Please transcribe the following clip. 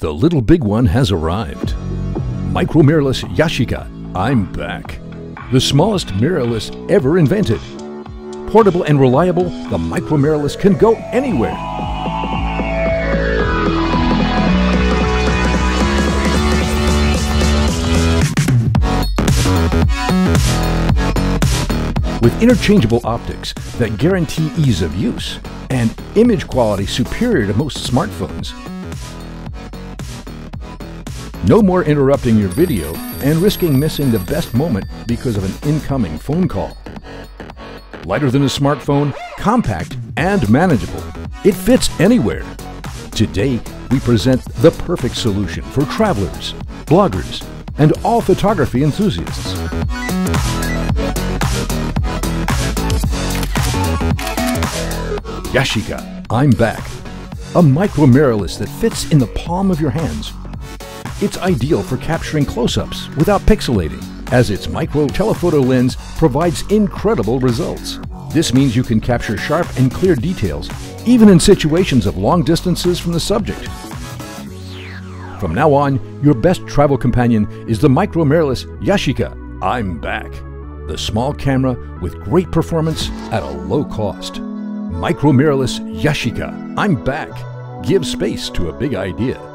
The little big one has arrived. Micro mirrorless Yashica, I'm back. The smallest mirrorless ever invented. Portable and reliable, the micro mirrorless can go anywhere. With interchangeable optics that guarantee ease of use and image quality superior to most smartphones, no more interrupting your video and risking missing the best moment because of an incoming phone call. Lighter than a smartphone, compact, and manageable, it fits anywhere. Today, we present the perfect solution for travelers, bloggers, and all photography enthusiasts. Yashica, I'm back. A micro mirrorless that fits in the palm of your hands it's ideal for capturing close-ups without pixelating, as its micro telephoto lens provides incredible results. This means you can capture sharp and clear details, even in situations of long distances from the subject. From now on, your best travel companion is the micro mirrorless Yashica I'm back. The small camera with great performance at a low cost. Micro mirrorless Yashica I'm back. Give space to a big idea.